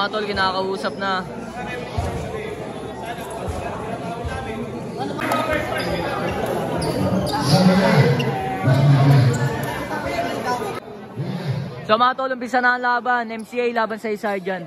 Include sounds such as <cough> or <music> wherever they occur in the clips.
mga tol, kinakausap na. So mga tol, umpisa na ang laban. MCA laban sa Isarjan.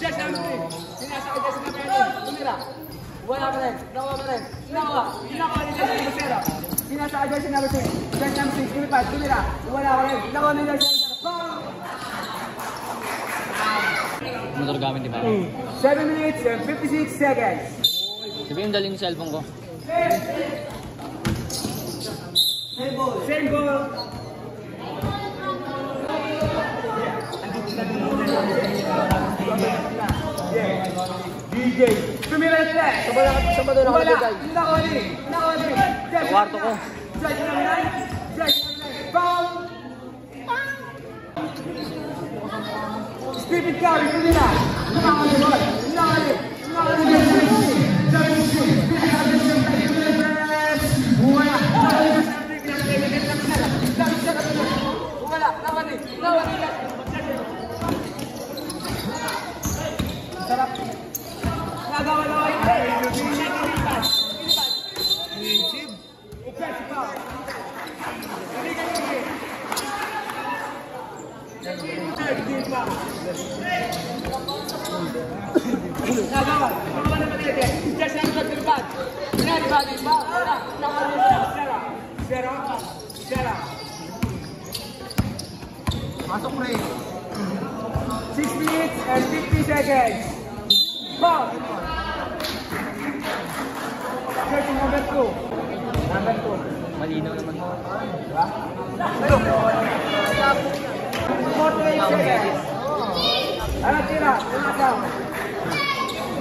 Wala pa rin, nakuha pa rin. Nakuha, nakuha ni Jesse Lucero. Yes, I'm free. Tumira, tumira. Wala pa rin, nakuha ni Jesse! Motor gamit, di ba? 7 minutes and 56 seconds. Sabihin daling cellphone ko. Same goal. DJ. Tumira yung flash. Sabado na sabado na ako Wala. nabigay. Nakoni. Judge Sa kwarto ko. Judge number nine. Judge number nine. Foul. Stephen Curry. Tumira. Nakoni. Nakoni. Nakoni. Wala. Wala. Nakoni. Nakoni. Sarap. Nagawa na kayo. Nagawa. Nagawa na mali. Just ang pagkirbat. Pinari ba? Di ba? Wala. Nagawa na. Zero. Zero. Zero. Pasok pre. 6 minutes and 50 seconds. Foul. Jersey number 2. Number 2. Malinaw naman mo. Diba? 48 seconds. Ano tira? Ano daw?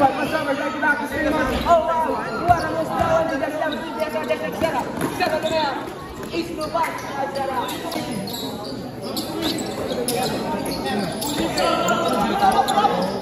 Everybody, what's up? Everybody, get back to see money. Oh, wow. What a mess. No, I'm just going to get out of the setup. Set up now. Each new bike. I set up. Thank you.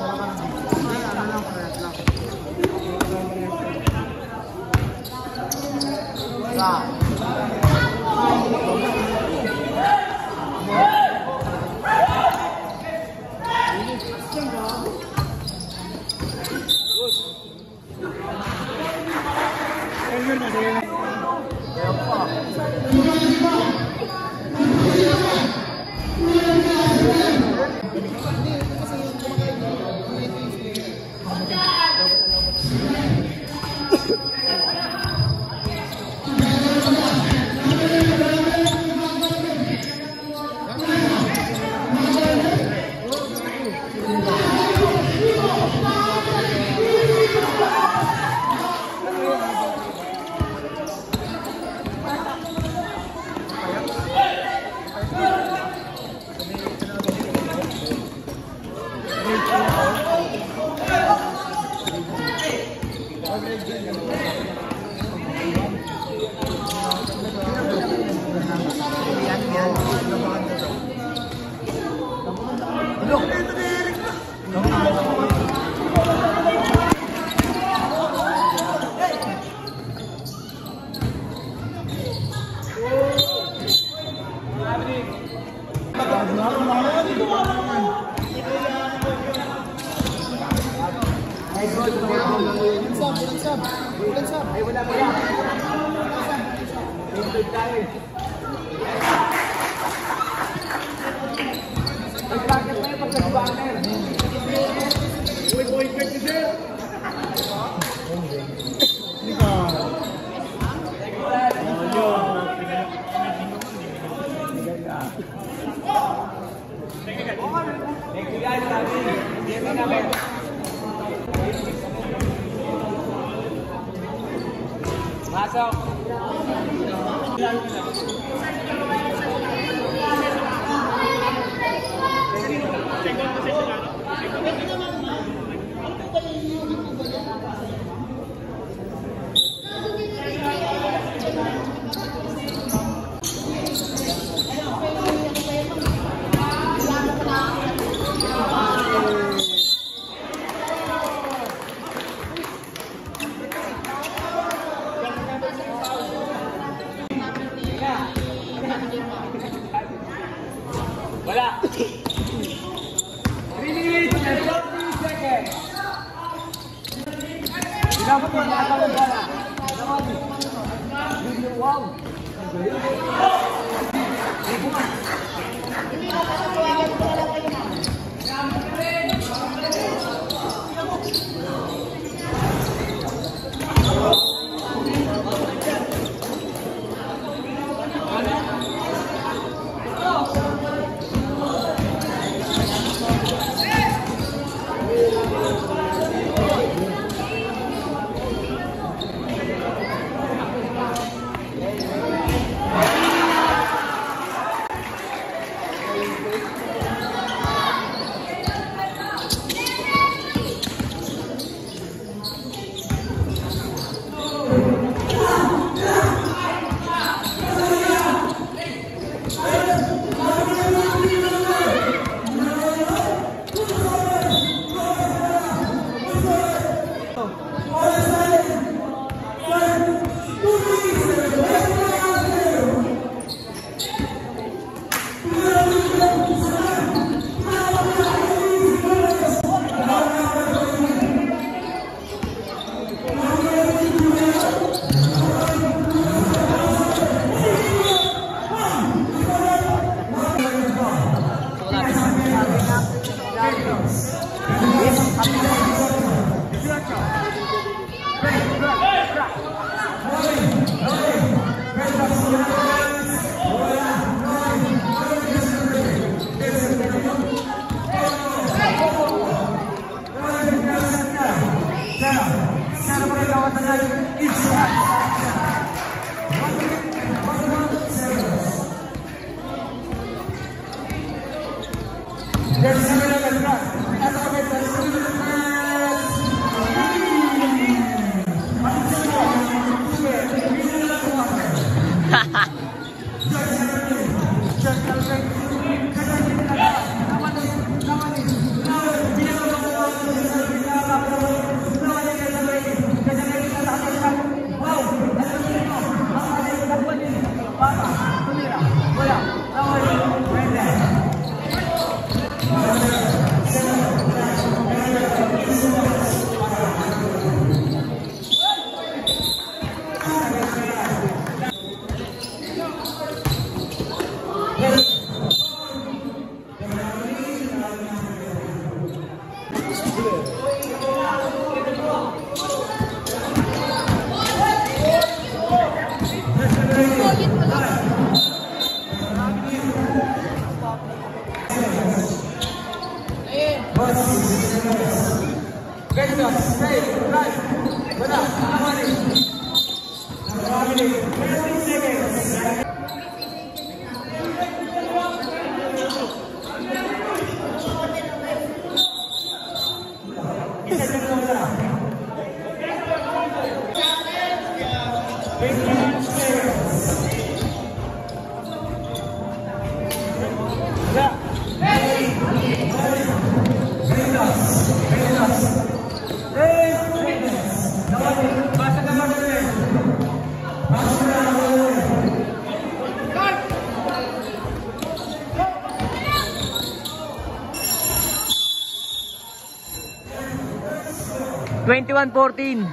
21-14.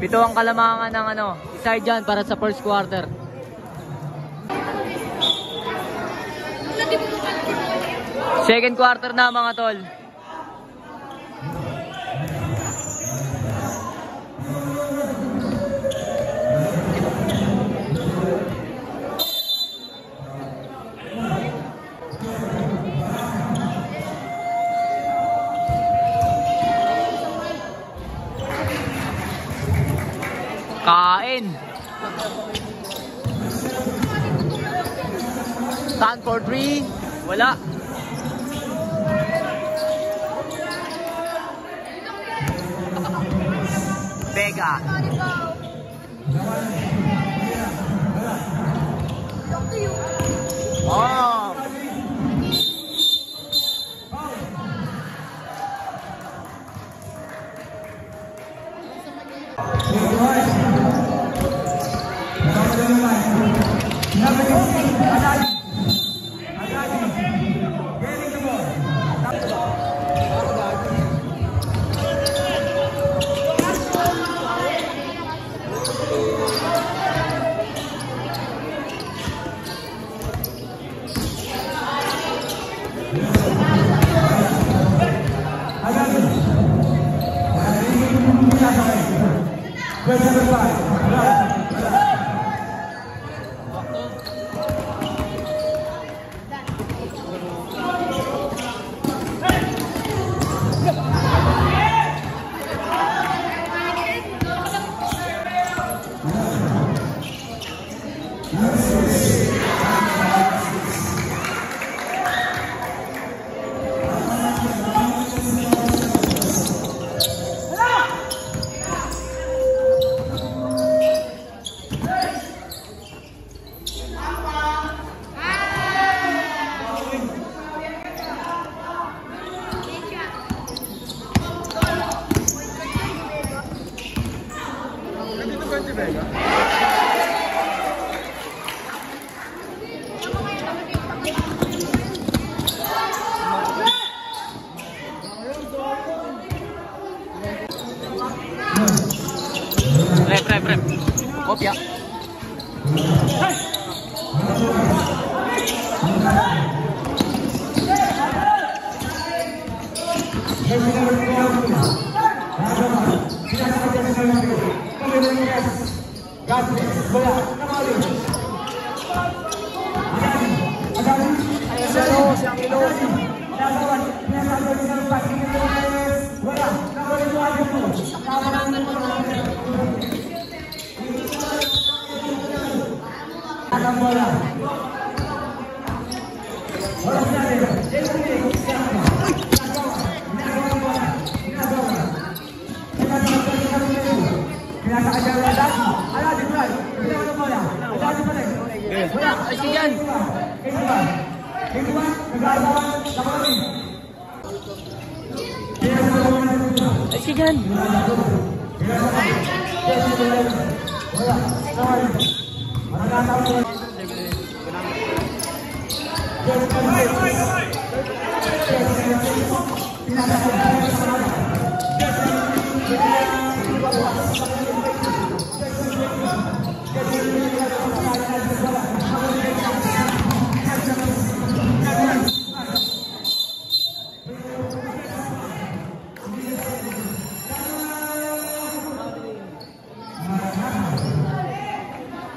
Pito ang kalamangan ng ano, side dyan para sa first quarter. Second quarter na mga tol. Wala.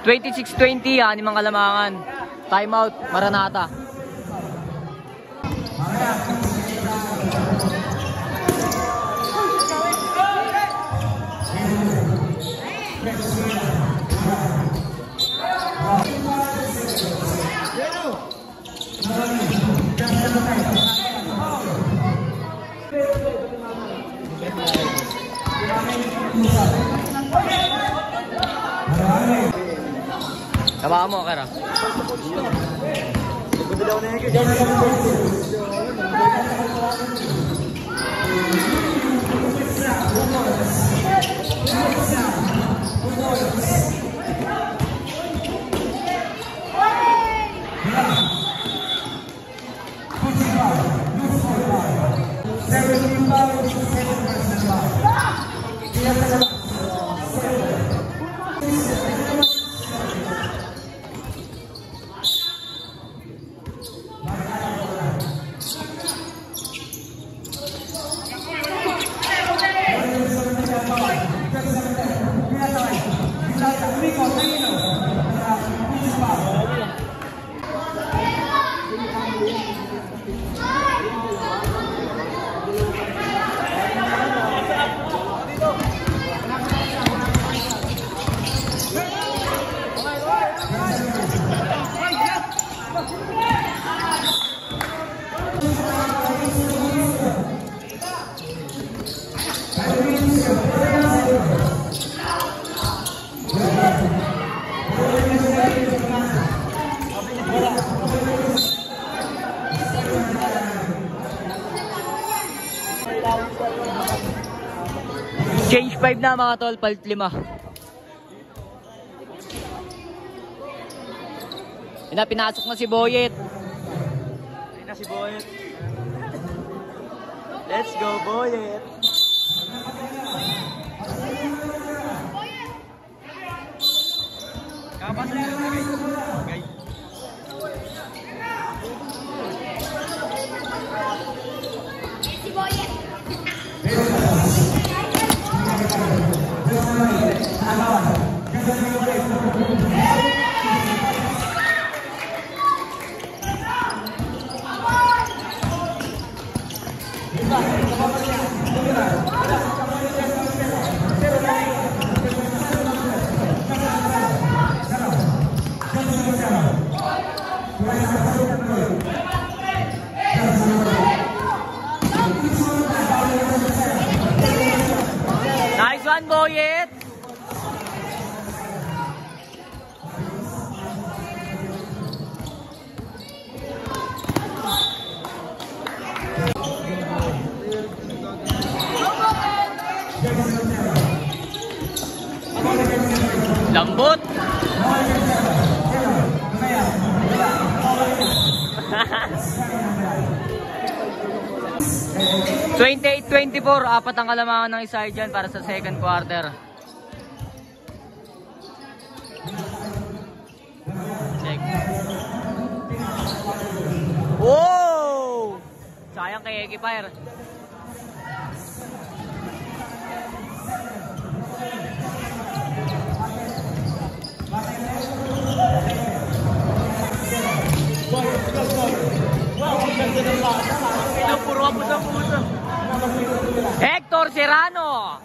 26-20, anim ah, ang kalamangan. Timeout, Maranata. Hawa mo, kara. Change 5 na mga tol, palit 5. Yun na, pinasok na si Boyet. Ayun na si Boyet. Let's go, Boyet. Kapas na yun, 사람이 다가와서 그래서 이번에 半个月 28-24, apat ang kalamangan ng isa para sa second quarter. Check. Wow! Sayang kay Eki Fire. Wow, ang ganda ng bata. Ang puro ako sa puso. Hector Serrano.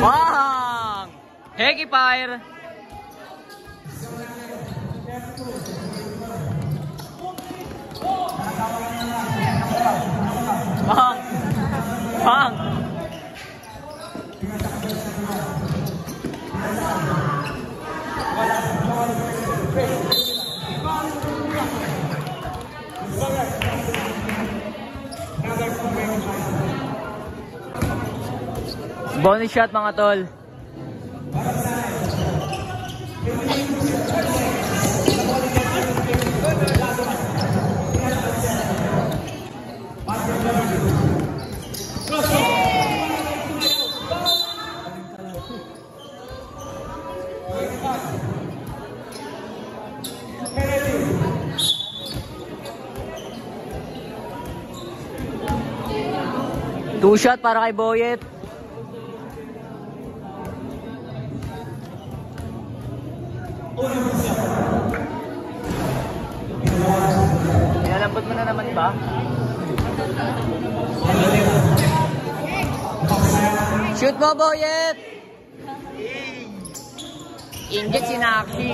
Bang! Heki Fire. Bang! Bang! Bonus shot mga tol. Two shot para kay Boyet. Nilalambot mo na naman ba? Shoot mo, Boyet! Inject si Nakshi.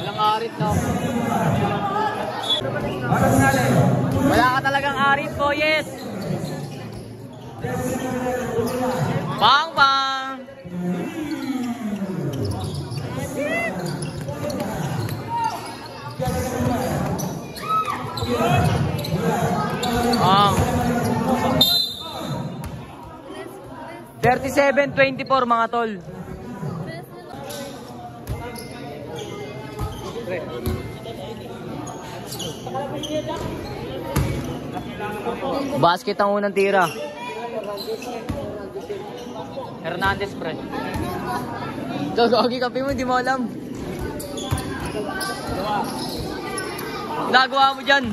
Walang arit na. Wala ka talagang arit, Boyet! Bang bang! Bang! 37-24 mga tol. Basket ang unang tira. Hernandez, pre. Gagagi kape mo, hindi mo alam. Nagawa mo dyan.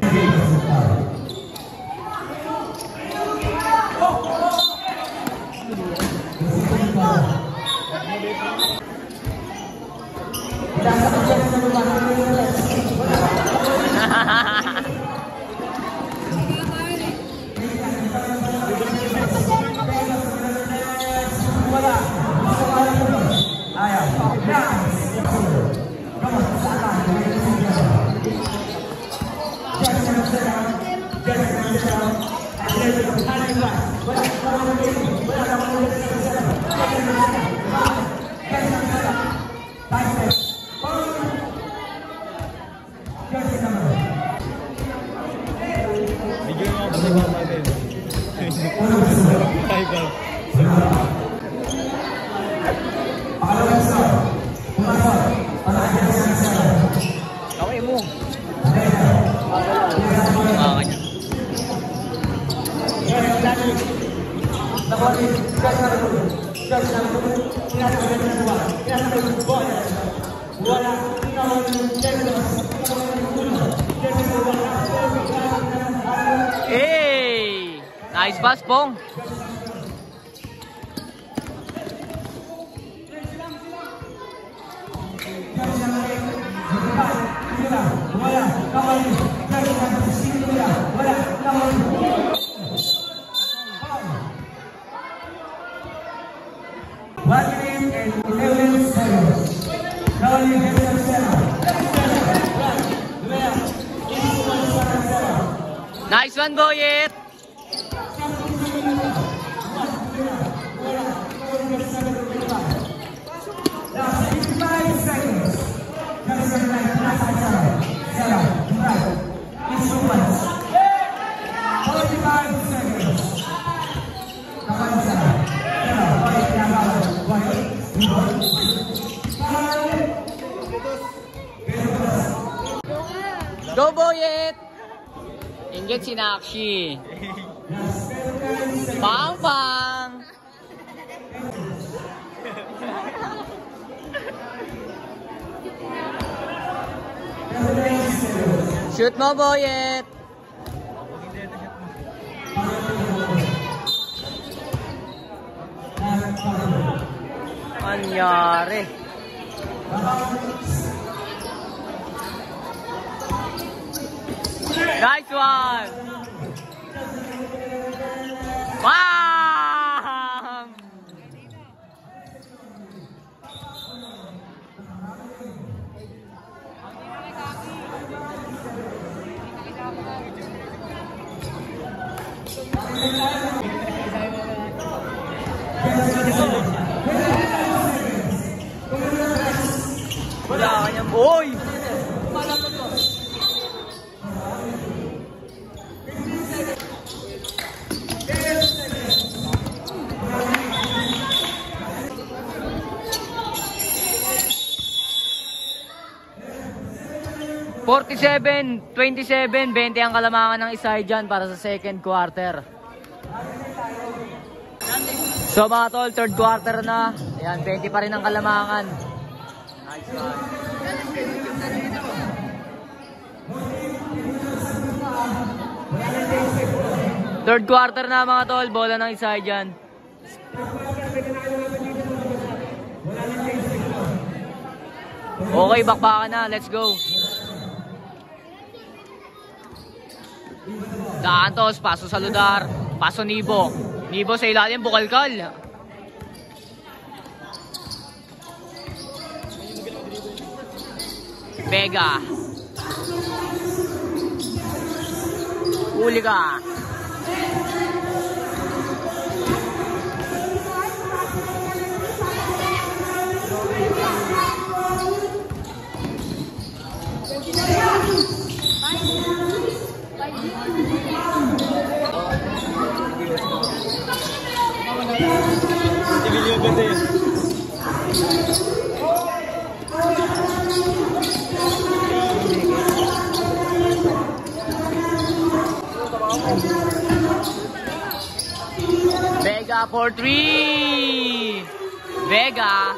Thank you. Hahaha. Nice pass, Inggit si Nakshi. Pang pang! Shoot mo, Boyet! Anyari. Nice one! Bang! 47, 27, 20 ang kalamangan ng Isay dyan para sa second quarter. So mga tol, third quarter na. Ayan, 20 pa rin ang kalamangan. Nice one. Third quarter na mga tol, bola ng Isay dyan. Okay, bakbaka na. Let's go. Santos, paso sa Ludar. Paso Nibo. Nibo sa ilalim, bukalkal. Vega. Huli ka. For three. Vega.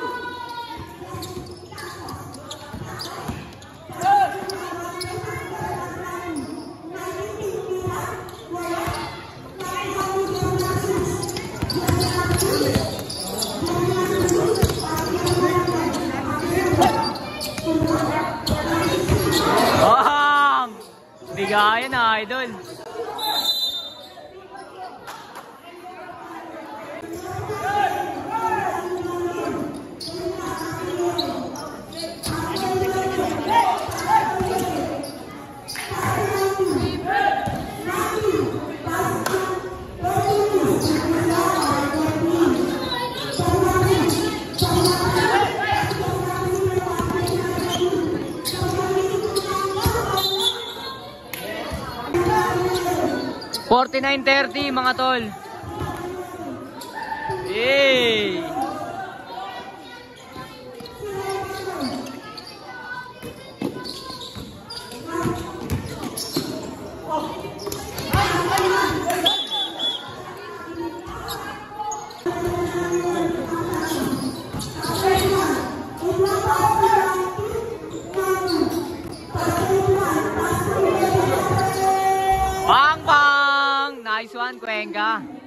Bigayan na, idol. Forty-nine thirty mga tol. Yay! Bang bang! Nice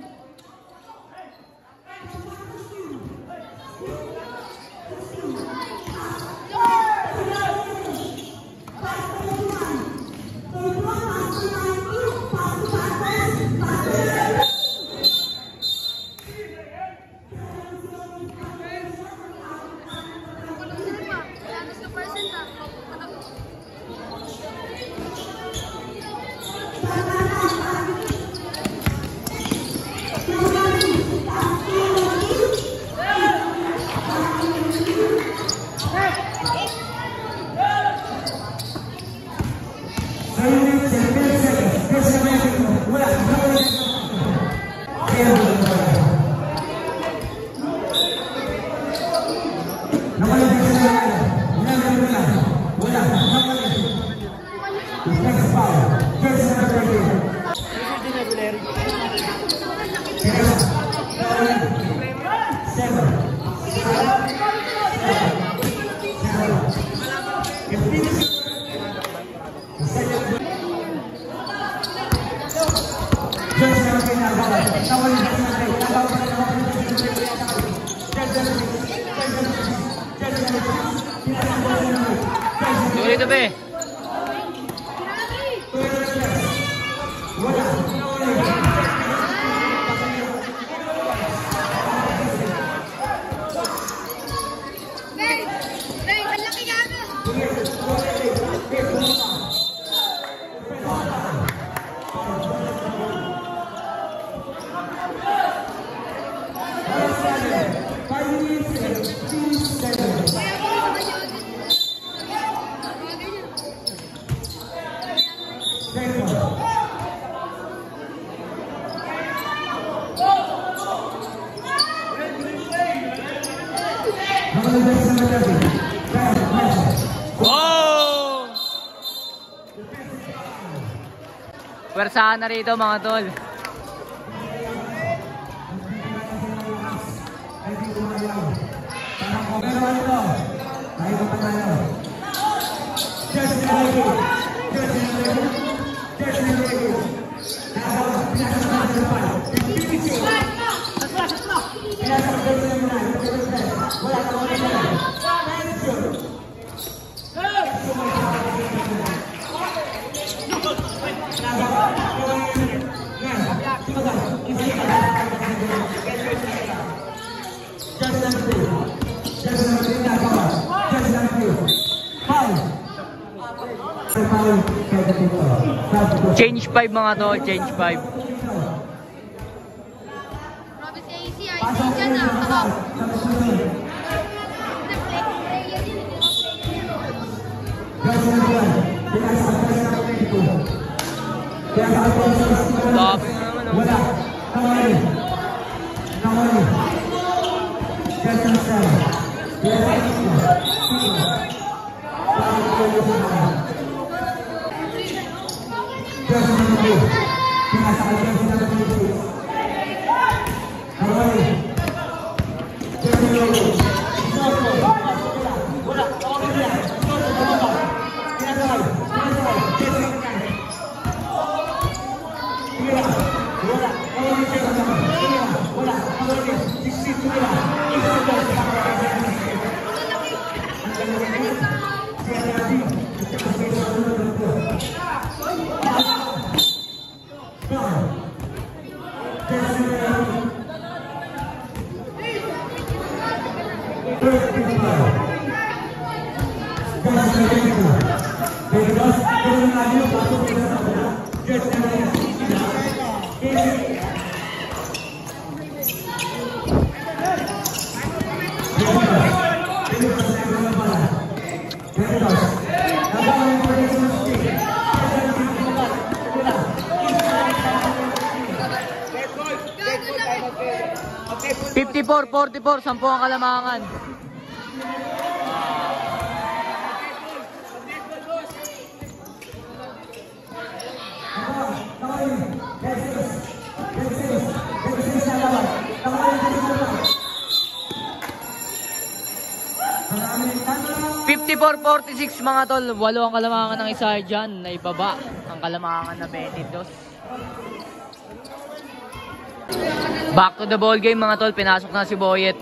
Pwersahan na rito mga tol. 5 mga tol, change 5. Robert AC, IC dyan ah. Ako. Dami Hola, hola, hola, hola, 54, 44, sampu ang kalamangan. Fifty-four, forty-six mga tol. Walo ang kalamangan ng isa dyan na ibaba. Ang kalamangan na 22. Back to the ball game mga tol. Pinasok na si Boyet.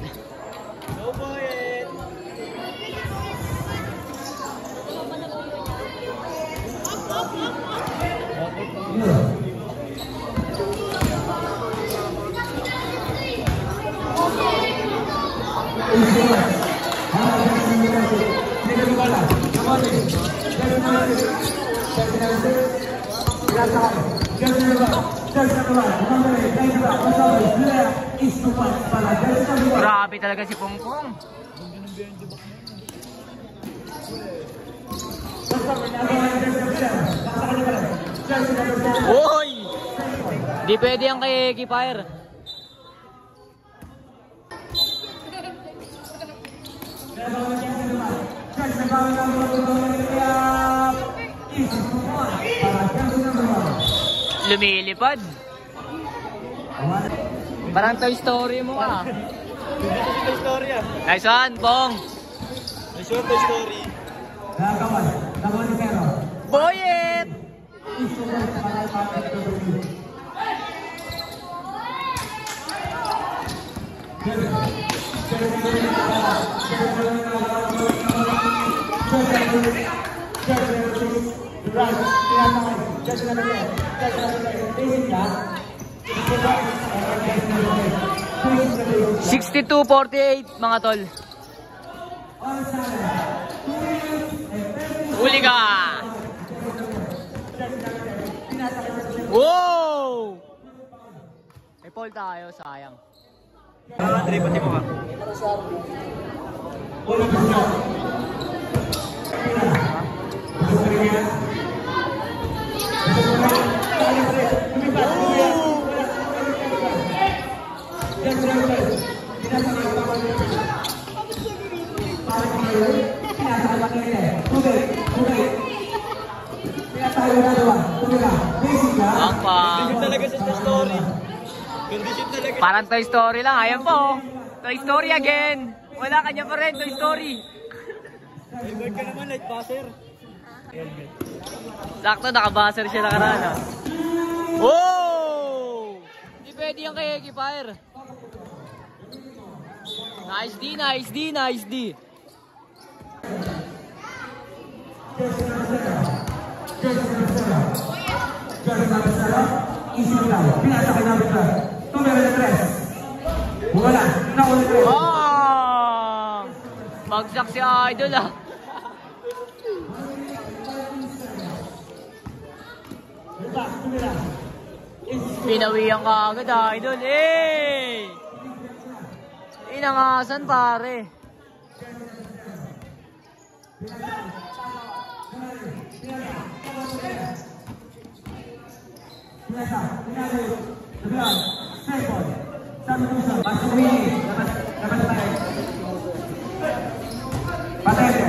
Grabe talaga si Pongpong. Oy! Di pwede yan kay Kipire. Lumilipad. Parang Toy Story mo ah. Toy Story ah. Nice one, Pong. May short Toy Story. Boyet! Sixty-two, forty-eight, mga tol. Huli ka! Wow! May fall tayo, sayang. Ah, Dre, pati mo ka. Ang pang. Talaga sa Toy Story. Condition talaga. Parang Toy Story lang. Ayan po. Toy Story again. Wala kanya pa rin. Toy Story. Helmet ka naman, light passer. Sakto, nakabaser siya nakaraan. ah. Oh! Hindi pwede yan kay Eki Fire. Nice D, nice D, nice D. Oh! Bagsak si Idol ah. Pinawihan ka agad Idol. Eh! Inangasan pare. Patente.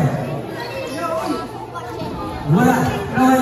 Wala, nawala.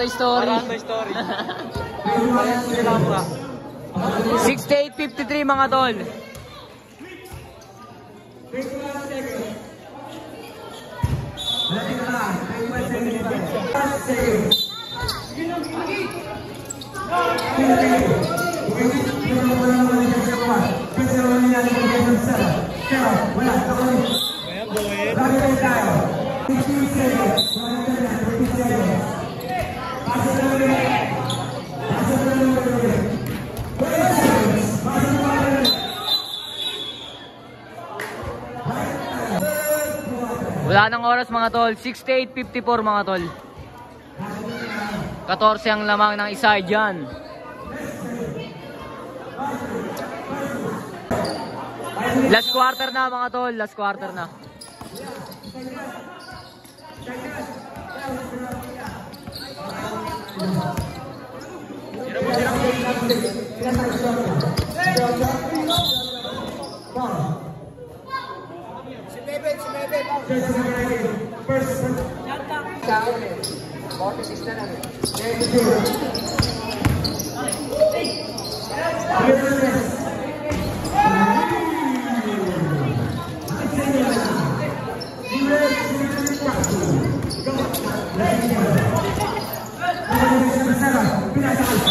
Toy Story. Parang Toy Story. 21 seconds. 68-53 mga tol. 21 seconds. Ready ka na. 21 seconds pa. 1 seconds. Wala, Ayan, buhay. Rapid tayo. 15 seconds. 15 seconds. Pasok na ulit. Pasok na ulit. 20 seconds. Pasok na ulit. Wala nang oras mga tol. 68-54 mga tol. 14 ang lamang ng isa dyan. Last quarter na mga tol. Last quarter na. First, sa ulit. 46 na lang. Thank you. Ibag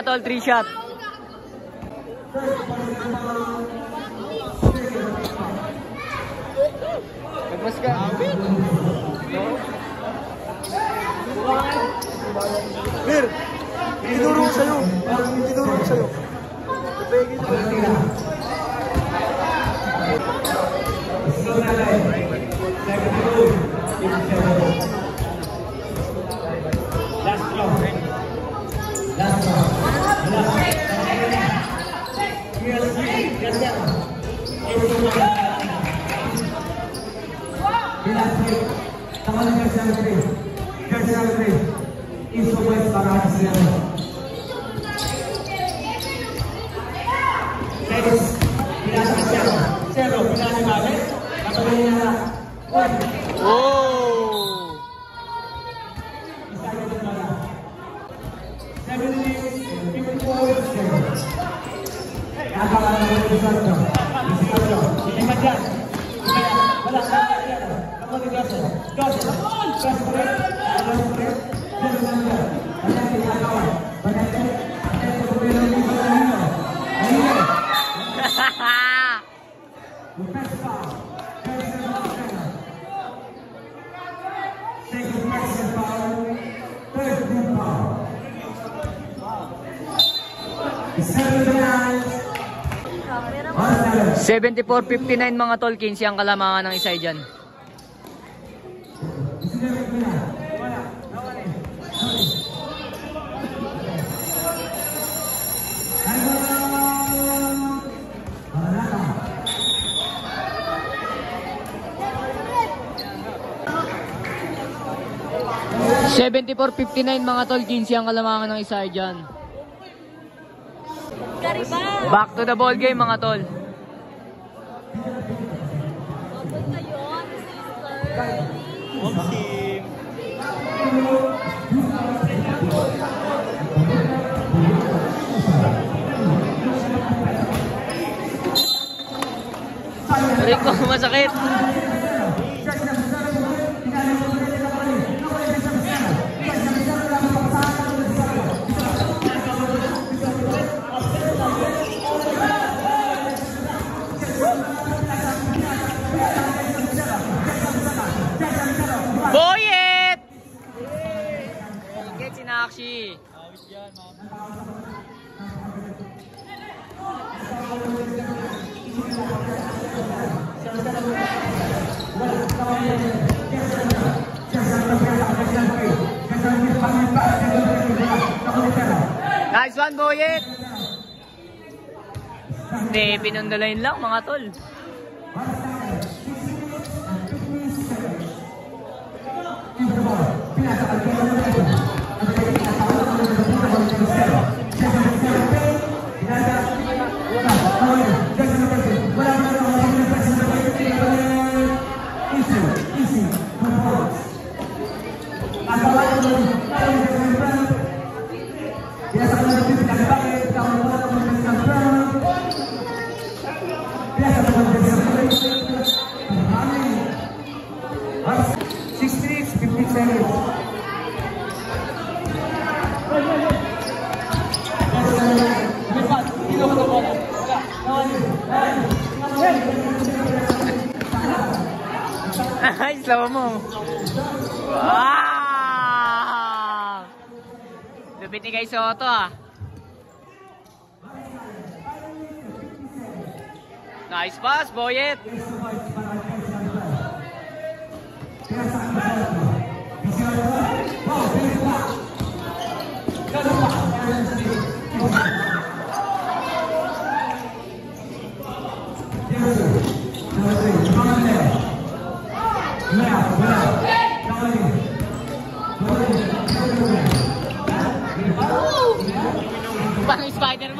mga tol. Three shot. Nagmas ka. Bir, tinuro ko sa'yo. Tinuro ko sa'yo. Last round. Last round. Last round. Yes, yes, yes. Last break. Tama na guys, last break. Guys, last break. East to west para sa siya. Next. Pinasa ka siya. Zero. Pinasa ka ulit. Kapag niya na. One. Oh! Seven minutes, 54 seconds. Napakalaman ng Isardo. Isardo. Hindi ka dyan. Kaya, wala ka dyan. Kapag igasa. Gasa. Gasa pa rin. Gasa pa rin. Gasa pa rin. Wala ka ginagawa. Wala ka. Wala ka kung meron dito sa inyo. Ayun. The best foul. Best foul. Second best foul. Third group foul. 74-59 mga tol, 15 ang kalamangan ng isa dyan. Seventy-four fifty-nine mga tol, 15 ang kalamangan ng isa dyan. Back to the ball game mga tol. Rico, <laughs> masakit. Boyet! Get sinakshi. Awit one, Boyet! Hindi, pinundalayin lang mga tol. Six Slow mo. Wow! Lupit ni Kay Soto ah. Nice pass, Boyet. Parang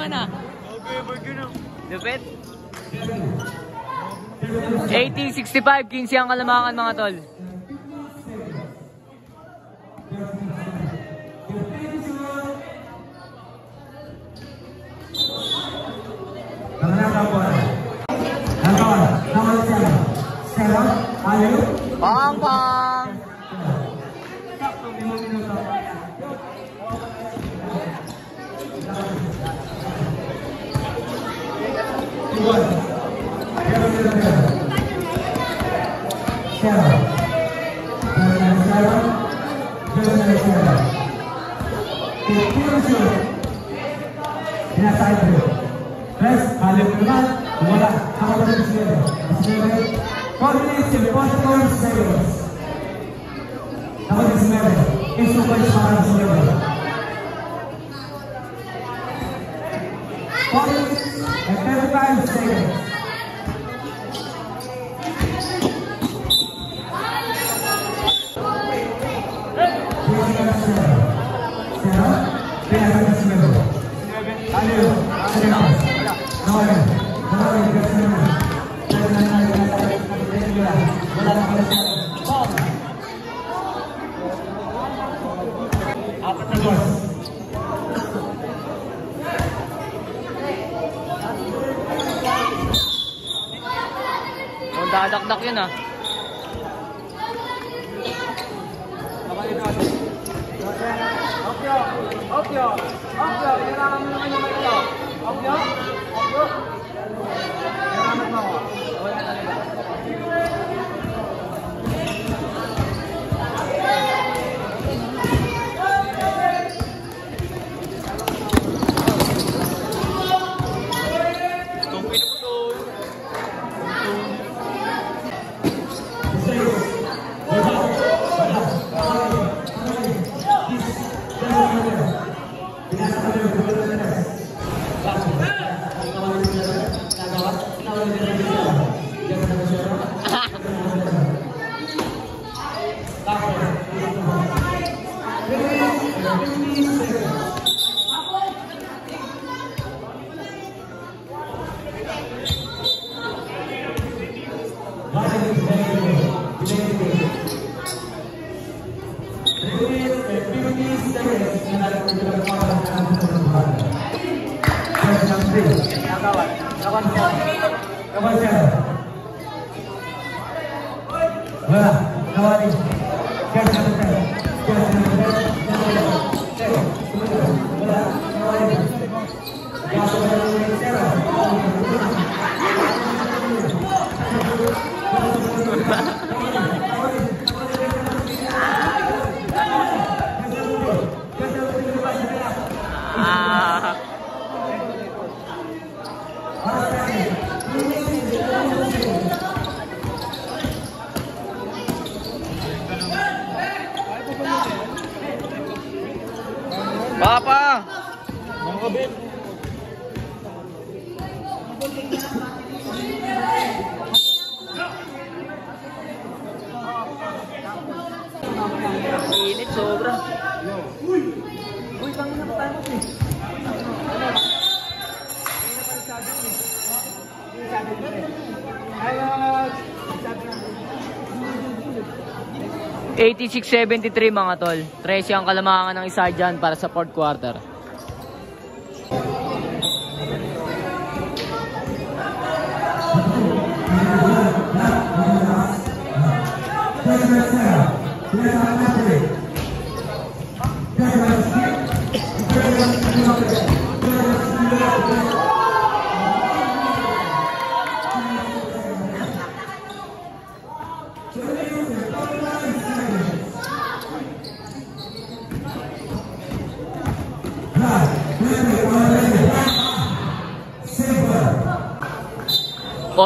Spider-Man ah. Okay, bird yun ah. Lupit. 1865, 15 ang kalamangan mga tol. Pang pang! Press, balik naman, wala. Ako pa rin sila. Sila. 4 minutes and 44 seconds. Ako din sila. Iso pa yung parang sila. 忘れな。86-73 mga tol. 13 ang kalamangan ng isa dyan para sa fourth quarter.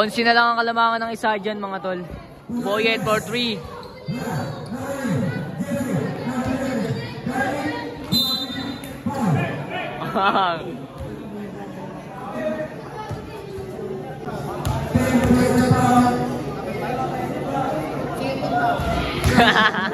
Onsi na lang ang kalamangan ng isa dyan mga tol. Boyet for 3. Kuryente yan yan.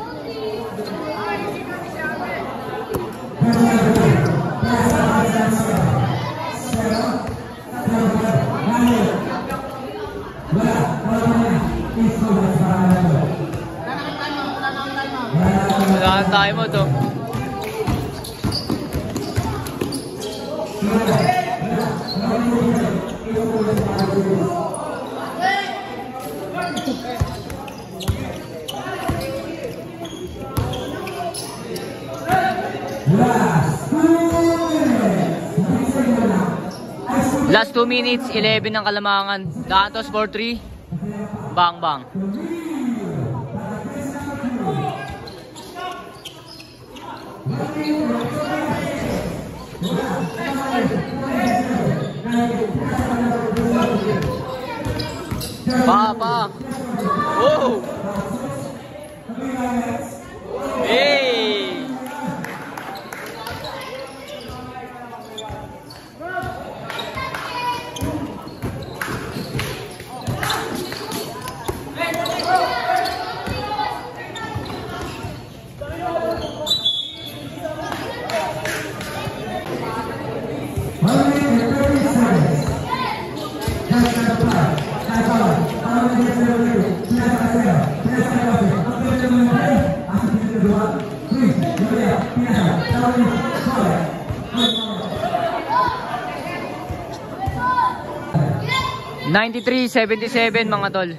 Wala kang tayo mo to. Last 2 minutes, 11 ang kalamangan. Datos for 3. Bang bang. Pa, pa. Whoa. 93.77 mga tol.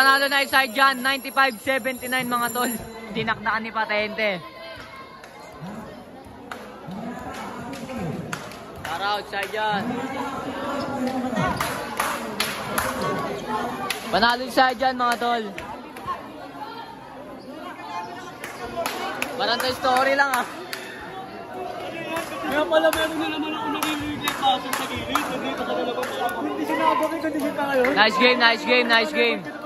Panalo na side dyan. 95-79 mga tol. Dinakdakan ni Patente. Shout out, side dyan. Panalo side dyan mga tol. Parang Toy Story lang ah. Kaya pala meron na naman ako naririnig yung pasok sa gilid. Nandito ka na naman. Hindi. Nice game, nice game, nice game.